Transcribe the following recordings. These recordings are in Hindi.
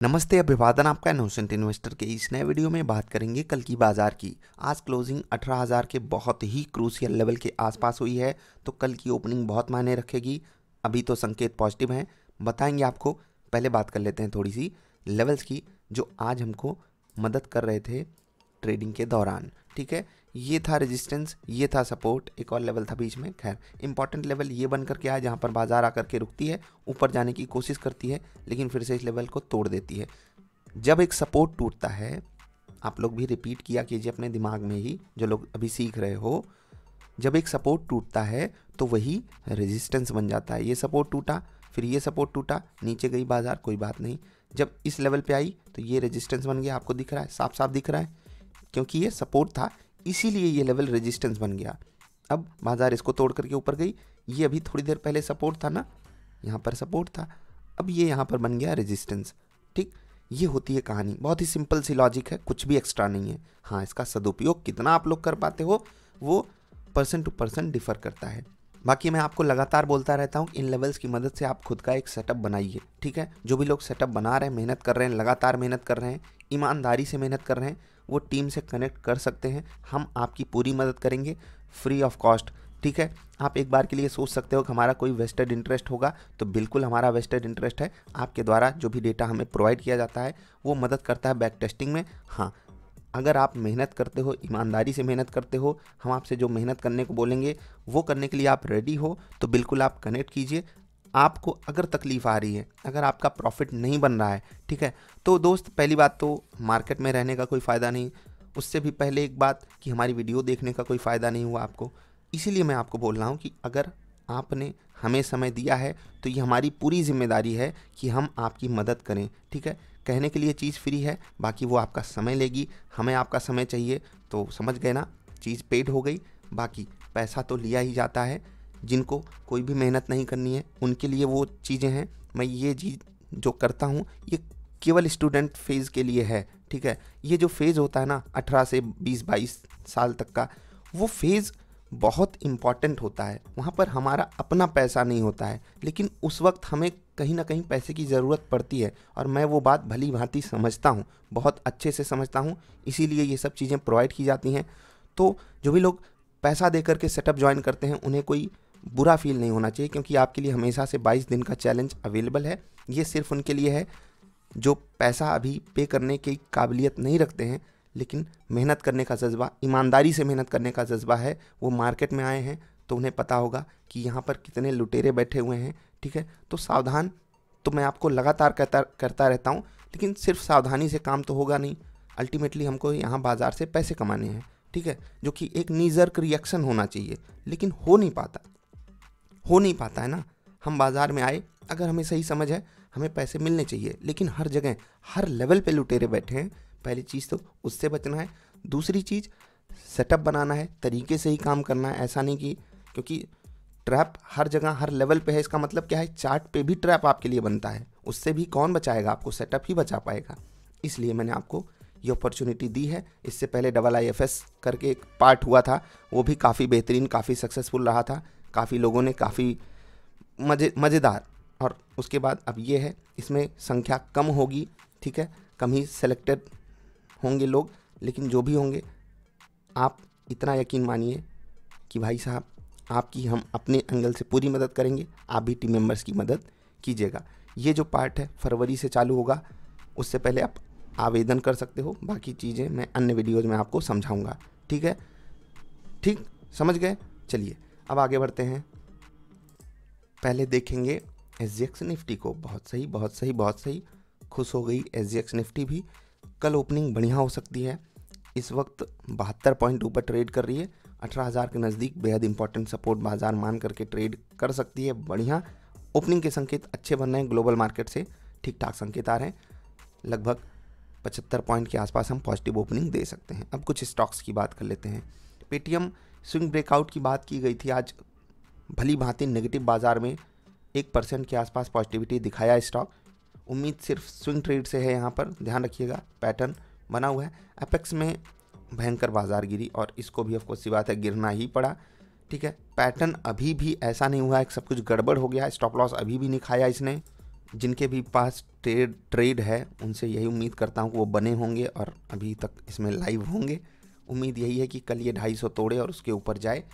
नमस्ते अभिवादन आपका नौसेंट इन्वेस्टर के इस नए वीडियो में बात करेंगे कल की बाज़ार की। आज क्लोजिंग 18,000 के बहुत ही क्रूसियल लेवल के आसपास हुई है तो कल की ओपनिंग बहुत मायने रखेगी। अभी तो संकेत पॉजिटिव हैं बताएँगे आपको पहले बात कर लेते हैं थोड़ी सी लेवल्स की जो आज हमको मदद कर रहे थे ट्रेडिंग के दौरान ठीक है? ये था रेजिस्टेंस ये था सपोर्ट एक और लेवल था बीच में, खैर इंपॉर्टेंट लेवल ये बन करके आया जहाँ पर बाज़ार आकर के रुकती है, ऊपर जाने की कोशिश करती है, लेकिन फिर से इस लेवल को तोड़ देती है। जब एक सपोर्ट टूटता है, आप लोग भी रिपीट किया कीजिए अपने दिमाग में ही, जो लोग अभी सीख रहे हो। जब एक सपोर्ट टूटता है तो वही रेजिस्टेंस बन जाता है। ये सपोर्ट टूटा, फिर ये सपोर्ट टूटा, नीचे गई बाज़ार, कोई बात नहीं। जब इस लेवल पे आई तो ये रेजिस्टेंस बन गया, आपको दिख रहा है साफ़ साफ़ दिख रहा है, क्योंकि ये सपोर्ट था इसीलिए ये लेवल रेजिस्टेंस बन गया। अब बाज़ार इसको तोड़ करके ऊपर गई। ये अभी थोड़ी देर पहले सपोर्ट था ना? यहाँ पर सपोर्ट था। अब ये यहाँ पर बन गया रेजिस्टेंस ठीक? ये होती है कहानी। बहुत ही सिंपल सी लॉजिक है। कुछ भी एक्स्ट्रा नहीं है। हाँ इसका सदुपयोग कितना आप लोग कर पाते हो, वो पर्सन टू पर्सन डिफर करता है। बाकी मैं आपको लगातार बोलता रहता हूँ, इन लेवल्स की मदद से आप खुद का एक सेटअप बनाइए। ठीक है? जो भी लोग सेटअप बना रहे हैं, मेहनत कर रहे हैं, लगातार मेहनत कर रहे हैं, ईमानदारी से मेहनत कर रहे हैं वो टीम से कनेक्ट कर सकते हैं। हम आपकी पूरी मदद करेंगे फ्री ऑफ़ कॉस्ट ठीक है? आप एक बार के लिए सोच सकते हो कि हमारा कोई वेस्टेड इंटरेस्ट होगा तो बिल्कुल हमारा वेस्टेड इंटरेस्ट है। आपके द्वारा जो भी डेटा हमें प्रोवाइड किया जाता है, वो मदद करता है बैक टेस्टिंग में। हाँ अगर आप मेहनत करते हो, ईमानदारी से मेहनत करते हो, हम आपसे जो मेहनत करने को बोलेंगे, वो करने के लिए आप रेडी हो तो बिल्कुल आप कनेक्ट कीजिए। आपको अगर तकलीफ़ आ रही है, अगर आपका प्रॉफिट नहीं बन रहा है, ठीक है? तो दोस्त, पहली बात तो मार्केट में रहने का कोई फ़ायदा नहीं। उससे भी पहले एक बात कि हमारी वीडियो देखने का कोई फ़ायदा नहीं हुआ आपको। इसीलिए मैं आपको बोल रहा हूँ कि अगर आपने हमें समय दिया है तो ये हमारी पूरी ज़िम्मेदारी है कि हम आपकी मदद करें, ठीक है? कहने के लिए चीज़ फ्री है, बाकी वो आपका समय लेगी, हमें आपका समय चाहिए। तो समझ गए ना? चीज़ पेड हो गई, बाकी पैसा तो लिया ही जाता है। जिनको कोई भी मेहनत नहीं करनी है, उनके लिए वो चीज़ें हैं। मैं ये चीज़ जो करता हूँ, ये केवल स्टूडेंट फ़ेज़ के लिए है, ठीक है? ये जो फ़ेज़ होता है ना, अठारह से बीस, बाईस साल तक का, वो फ़ेज़ बहुत इंपॉर्टेंट होता है। वहाँ पर हमारा अपना पैसा नहीं होता है, लेकिन उस वक्त हमें कहीं ना कहीं पैसे की ज़रूरत पड़ती है, और मैं वो बात भली भांति समझता हूँ, बहुत अच्छे से समझता हूँ, इसीलिए ये सब चीज़ें प्रोवाइड की जाती हैं। तो जो भी लोग पैसा दे करके सेटअप ज्वाइन करते हैं, उन्हें कोई बुरा फील नहीं होना चाहिए, क्योंकि आपके लिए हमेशा से 22 दिन का चैलेंज अवेलेबल है। ये सिर्फ़ उनके लिए है, जो पैसा अभी पे करने की काबिलियत नहीं रखते हैं, लेकिन मेहनत करने का जज्बा, ईमानदारी से मेहनत करने का जज्बा है। वो मार्केट में आए हैं तो उन्हें पता होगा कि यहाँ पर कितने लुटेरे बैठे हुए हैं, ठीक है? तो सावधान तो मैं आपको लगातार कहता, करता रहता हूँ, लेकिन सिर्फ़ सावधानी से काम तो होगा नहीं। अल्टीमेटली हमको यहाँ बाज़ार से पैसे कमाने हैं, ठीक है? जो कि एक नीजर्क रिएक्शन होना चाहिए, लेकिन हो नहीं पाता। हो नहीं पाता है ना। हम बाज़ार में आए, अगर हमें सही समझ है, हमें पैसे मिलने चाहिए, लेकिन हर जगह, हर लेवल पे लुटेरे बैठे हैं। पहली चीज़ तो उससे बचना है। दूसरी चीज़ सेटअप बनाना है, तरीके से ही काम करना है, ऐसा नहीं कि, क्योंकि ट्रैप हर जगह, हर लेवल पे है, इसका मतलब क्या है? चार्ट पे भी ट्रैप आपके लिए बनता है। उससे भी कौन बचाएगा? आपको सेटअप ही बचा पाएगा। इसलिए मैंने आपको ये अपॉर्चुनिटी दी है। इससे पहले डबल आई एफ़ एस करके एक पार्ट हुआ था। वो भी काफ़ी बेहतरीन, काफ़ी सक्सेसफुल रहा था। काफ़ी लोगों ने काफ़ी मज़े, मज़ेदार। और उसके बाद अब ये है, इसमें संख्या कम होगी, ठीक है? कम ही सेलेक्टेड होंगे लोग, लेकिन जो भी होंगे, आप इतना यकीन मानिए कि भाई साहब, आपकी हम अपने एंगल से पूरी मदद करेंगे, आप भी टीम मेंबर्स की मदद कीजिएगा। ये जो पार्ट है, फरवरी से चालू होगा, उससे पहले आप आवेदन कर सकते हो। बाकी चीज़ें मैं अन्य वीडियोज़ में आपको समझाऊँगा, ठीक है? ठीक? समझ गए? चलिए अब आगे बढ़ते हैं। पहले देखेंगे एस निफ्टी को। बहुत सही बहुत सही बहुत सही। खुश हो गई एस निफ्टी भी। कल ओपनिंग बढ़िया हो सकती है। इस वक्त बहत्तर पॉइंट ऊपर ट्रेड कर रही है। अठारह हज़ार के नज़दीक बेहद इंपॉर्टेंट सपोर्ट बाज़ार मान करके ट्रेड कर सकती है। बढ़िया। ओपनिंग के संकेत अच्छे बन रहे हैं। ग्लोबल मार्केट से ठीक ठाक संकेत आ रहे हैं। लगभग पचहत्तर पॉइंट के आसपास हम पॉजिटिव ओपनिंग दे सकते हैं। अब कुछ स्टॉक्स की बात कर लेते हैं। पेटीएम स्विंग ब्रेकआउट की बात की गई थी, आज भली भांति नेगेटिव बाज़ार में एक परसेंट के आसपास पॉजिटिविटी दिखाया स्टॉक उम्मीद सिर्फ़ स्विंग ट्रेड से है यहाँ पर, ध्यान रखिएगा पैटर्न बना हुआ है। अपेक्स में भयंकर बाज़ार गिरी और इसको भी ऑफकोर्स सी बात है, गिरना ही पड़ा। ठीक है पैटर्न अभी भी ऐसा नहीं हुआ है, सब कुछ गड़बड़ हो गया स्टॉप लॉस अभी भी नहीं खाया इसने। जिनके भी पास ट्रेड ट्रेड है, उनसे यही उम्मीद करता हूँ कि वो बने होंगे और अभी तक इसमें लाइव होंगे। उम्मीद यही है कि कल ये ढाई सौ तोड़े और उसके ऊपर जाए।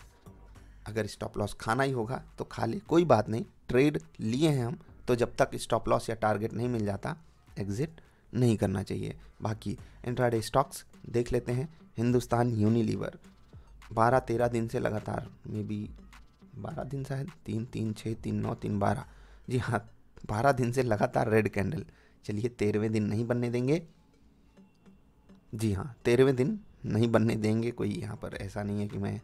अगर स्टॉप लॉस खाना ही होगा तो खा ले, कोई बात नहीं। ट्रेड लिए हैं हम तो जब तक स्टॉप लॉस या टारगेट नहीं मिल जाता एग्ज़िट नहीं करना चाहिए। बाकी इंट्राडे स्टॉक्स देख लेते हैं, हिंदुस्तान यूनिलीवर बारह तेरह दिन से लगातार मे बी बारह दिन शायद, तीन तीन छः तीन, नौ, तीन, बारह। जी हाँ बारह दिन से लगातार रेड कैंडल चलिए तेरहवें दिन नहीं बनने देंगे। जी हाँ तेरहवें दिन नहीं बनने देंगे, कोई यहाँ पर ऐसा नहीं है कि मैं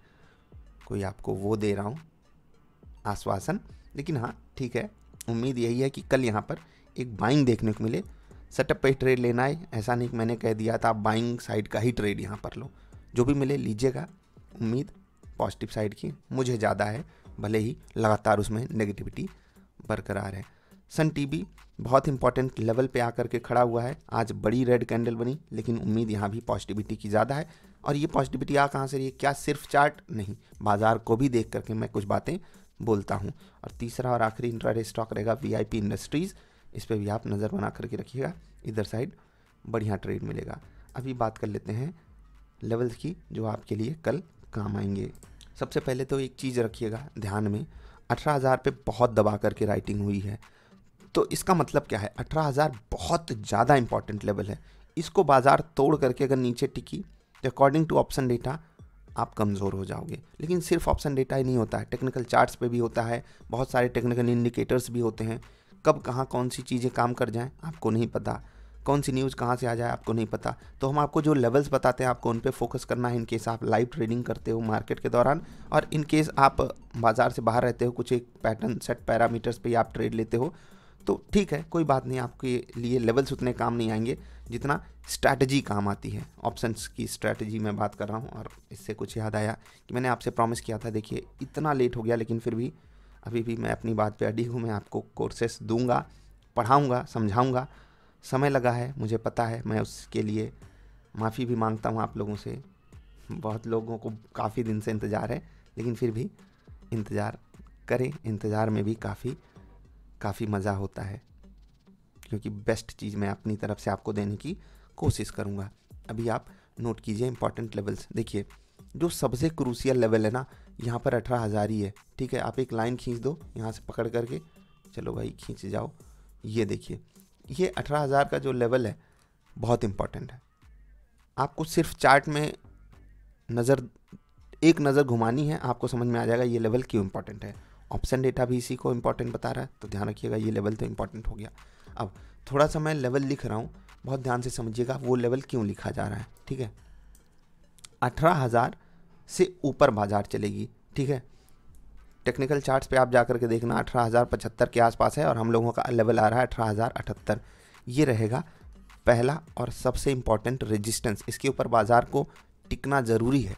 कोई आपको वो दे रहा हूँ आश्वासन। लेकिन हाँ ठीक है, उम्मीद यही है कि कल यहाँ पर एक बाइंग देखने को मिले। सेटअप पे ट्रेड लेना है, ऐसा नहीं कि मैंने कह दिया था, आप बाइंग साइड का ही ट्रेड यहाँ पर लो। जो भी मिले, लीजिएगा। उम्मीद पॉजिटिव साइड की, मुझे ज़्यादा है, भले ही लगातार उसमें नेगेटिविटी बरकरार है। सन टीवी बहुत इंपॉर्टेंट लेवल पे आकर के खड़ा हुआ है। आज बड़ी रेड कैंडल बनी, लेकिन उम्मीद यहाँ भी पॉजिटिविटी की ज़्यादा है। और ये पॉजिटिविटी आ कहाँ से रही है? क्या सिर्फ़ चार्ट नहीं, बाज़ार को भी देख करके मैं कुछ बातें बोलता हूँ। और तीसरा और आखिरी इंट्राडे स्टॉक रहेगा वीआईपी इंडस्ट्रीज़ इस पर भी आप नज़र बना करके रखिएगा। इधर साइड बढ़िया ट्रेड मिलेगा। अभी बात कर लेते हैं लेवल्स की, जो आपके लिए कल काम आएँगे। सबसे पहले तो एक चीज़ रखिएगा ध्यान में। अठारह हज़ार पे बहुत दबा करके राइटिंग हुई है। तो इसका मतलब क्या है? अठारह हज़ार बहुत ज़्यादा इंपॉर्टेंट लेवल है। इसको बाज़ार तोड़ करके अगर नीचे टिकी तो अकॉर्डिंग टू ऑप्शन डेटा आप कमज़ोर हो जाओगे। लेकिन सिर्फ़ ऑप्शन डेटा ही नहीं होता है। टेक्निकल चार्ट्स पे भी होता है। बहुत सारे टेक्निकल इंडिकेटर्स भी होते हैं। कब कहाँ कौन सी चीज़ें काम कर जाएँ, आपको नहीं पता। कौन सी न्यूज़ कहाँ से आ जाए, आपको नहीं पता। तो हम आपको जो लेवल्स बताते हैं, आपको उन पर फोकस करना है इन केस आप लाइव ट्रेडिंग करते हो मार्केट के दौरान। और इन केस आप बाज़ार से बाहर रहते हो, कुछ एक पैटर्न सेट पैरामीटर्स पे आप ट्रेड लेते हो तो ठीक है, कोई बात नहीं, आपके लिए लेवल्स उतने काम नहीं आएँगे जितना स्ट्रैटेजी काम आती है। ऑप्शंस की स्ट्रैटेजी मैं बात कर रहा हूँ और इससे कुछ याद आया कि मैंने आपसे प्रॉमिस किया था, देखिए, इतना लेट हो गया, लेकिन फिर भी अभी भी मैं अपनी बात पे अड़ी हूँ, मैं आपको कोर्सेस दूँगा, पढ़ाऊँगा, समझाऊँगा। समय लगा है, मुझे पता है, मैं उसके लिए माफ़ी भी माँगता हूँ आप लोगों से। बहुत लोगों को काफ़ी दिन से इंतज़ार है, लेकिन फिर भी इंतज़ार करें, इंतज़ार में भी काफ़ी काफ़ी मज़ा होता है। क्योंकि बेस्ट चीज़ मैं अपनी तरफ़ से आपको देने की कोशिश करूँगा। अभी आप नोट कीजिए इंपॉर्टेंट लेवल्स देखिए, जो सबसे क्रूसियल लेवल है ना, यहाँ पर अठारह हज़ार ही है। ठीक है, आप एक लाइन खींच दो, यहाँ से पकड़ करके। चलो भाई, खींच जाओ। ये देखिए, ये अठारह हज़ार का जो लेवल है, बहुत इंपॉर्टेंट है। आपको सिर्फ़ चार्ट में नज़र, एक नज़र घुमानी है, आपको समझ में आ जाएगा ये लेवल क्यों इंपॉर्टेंट है। ऑप्शन डेटा भी इसी को इंपॉर्टेंट बता रहा है तो ध्यान रखिएगा, ये लेवल तो इंपॉर्टेंट हो गया। अब थोड़ा सा मैं लेवल लिख रहा हूँ, बहुत ध्यान से समझिएगा, वो लेवल क्यों लिखा जा रहा है, ठीक है? अठारह हज़ार से ऊपर बाज़ार चलेगी, ठीक है? टेक्निकल चार्ट्स पे आप जा करके देखना, अठारह हज़ार पचहत्तर के आसपास है और हम लोगों का लेवल आ रहा है अठारह हज़ार अठहत्तर। ये रहेगा पहला और सबसे इंपॉर्टेंट रेजिस्टेंस इसके ऊपर बाज़ार को टिकना ज़रूरी है।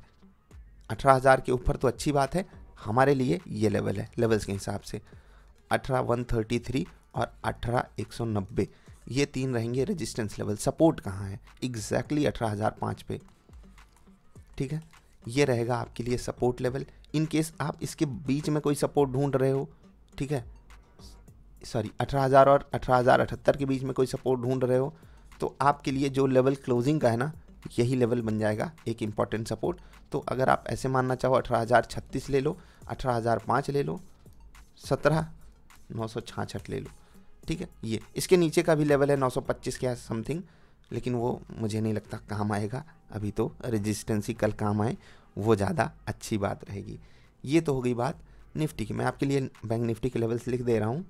अठारह हज़ार के ऊपर तो अच्छी बात है हमारे लिए ये लेवल है लेवल्स के हिसाब से। अठारह वन थर्टी थ्री और अठारह, एक सौ नब्बे। ये तीन रहेंगे रेजिस्टेंस लेवल सपोर्ट कहाँ है? एग्जैक्टली अठारह हज़ार पाँच पे। ठीक है? ये रहेगा आपके लिए सपोर्ट लेवल इन केस आप इसके बीच में कोई सपोर्ट ढूंढ रहे हो, ठीक है? सॉरी अठारह हज़ार और अठारह हज़ार अठहत्तर के बीच में कोई सपोर्ट ढूंढ रहे हो तो आपके लिए जो लेवल क्लोजिंग का है ना यही लेवल बन जाएगा, एक इंपॉर्टेंट सपोर्ट तो अगर आप ऐसे मानना चाहो, अठारह हज़ार छत्तीस ले लो, अठारह हज़ार पाँच ले लो, सत्रह, नौ सौ छाछठ ले लो, ठीक है? ये, इसके नीचे का भी लेवल है, नौ सौ पच्चीस के समथिंग लेकिन वो मुझे नहीं लगता काम आएगा। अभी तो रेजिस्टेंस कल काम आए, वो ज़्यादा अच्छी बात रहेगी। ये तो हो गई बात निफ्टी की। मैं आपके लिए बैंक निफ्टी के लेवल्स लिख दे रहा हूँ।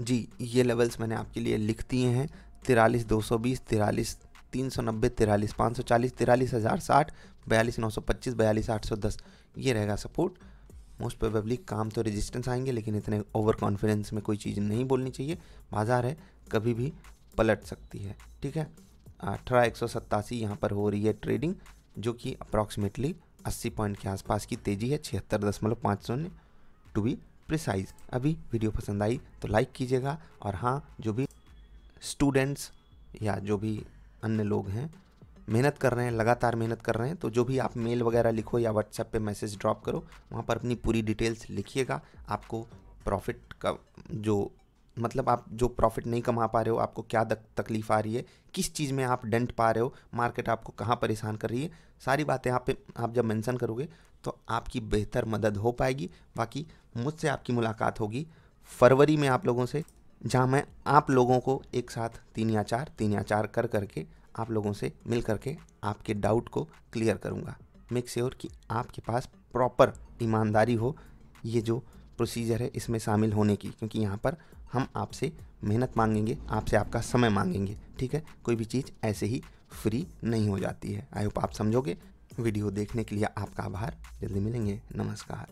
जी, ये लेवल्स मैंने आपके लिए लिख दिए हैं। तिरालीस दो सौ बीस, तिरालीस तीन सौ नब्बे, तिरालीस, पाँच सौ चालीस, तिरालीस हज़ार साठ, बयालीस, नौ सौ पच्चीस, बयालीस, आठ सौ दस। ये रहेगा सपोर्ट। मोस्ट प्रोबेबली काम तो रेजिस्टेंस आएँगे, लेकिन इतने ओवर कॉन्फिडेंस में कोई चीज़ नहीं बोलनी चाहिए। बाज़ार है, कभी भी पलट सकती है, ठीक है? अठारह, एक सौ सत्तासी यहाँ पर हो रही है ट्रेडिंग जो कि अप्रॉक्सीमेटली अस्सी पॉइंट के आसपास की तेज़ी है, छिहत्तर दशमलव पाँच शून्य टू बी प्रिसाइज अभी वीडियो पसंद आई तो लाइक कीजिएगा, और हाँ जो भी स्टूडेंट्स या जो भी अन्य लोग हैं, मेहनत कर रहे हैं, लगातार मेहनत कर रहे हैं तो जो भी आप मेल वगैरह लिखो या व्हाट्सएप पे मैसेज ड्रॉप करो, वहाँ पर अपनी पूरी डिटेल्स लिखिएगा, आपको प्रॉफिट का जो मतलब आप जो प्रॉफिट नहीं कमा पा रहे हो, आपको क्या तकलीफ़ आ रही है, किस चीज़ में आप डेंट पा रहे हो, मार्केट आपको कहाँ परेशान कर रही है, सारी बातें आप पे, आप जब मेंशन करोगे तो आपकी बेहतर मदद हो पाएगी। बाकी मुझसे आपकी मुलाकात होगी। फरवरी में आप लोगों से जहाँ मैं आप लोगों को एक साथ तीन या चार, तीन या चार कर करके आप लोगों से मिल करके आपके डाउट को क्लियर करूँगा। मेक श्योर कि आपके पास प्रॉपर ईमानदारी हो, ये जो प्रोसीजर है इसमें शामिल होने की, क्योंकि यहाँ पर हम आपसे मेहनत मांगेंगे, आपसे आपका समय मांगेंगे, ठीक है? कोई भी चीज़ ऐसे ही फ्री नहीं हो जाती है। आई होप आप समझोगे। वीडियो देखने के लिए आपका आभार। जल्दी मिलेंगे। नमस्कार।